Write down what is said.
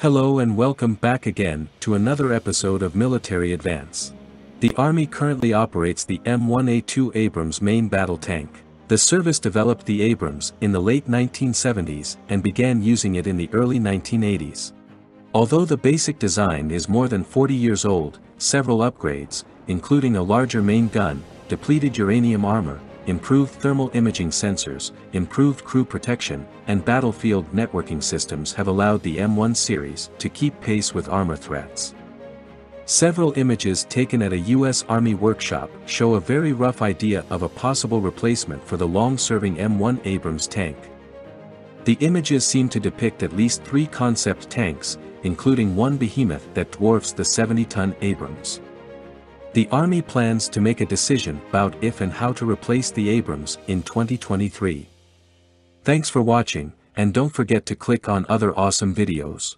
Hello and welcome back again to another episode of Military Advance. The Army currently operates the M1A2 Abrams main battle tank. The service developed the Abrams in the late 1970s and began using it in the early 1980s. Although the basic design is more than 40 years old, several upgrades, including a larger main gun, depleted uranium armor, improved thermal imaging sensors, improved crew protection, and battlefield networking systems have allowed the M1 series to keep pace with armor threats. Several images taken at a U.S. Army workshop show a very rough idea of a possible replacement for the long-serving M1 Abrams tank. The images seem to depict at least three concept tanks, including one behemoth that dwarfs the 70-ton Abrams. The Army plans to make a decision about if and how to replace the Abrams in 2023. Thanks for watching, and don't forget to click on other awesome videos.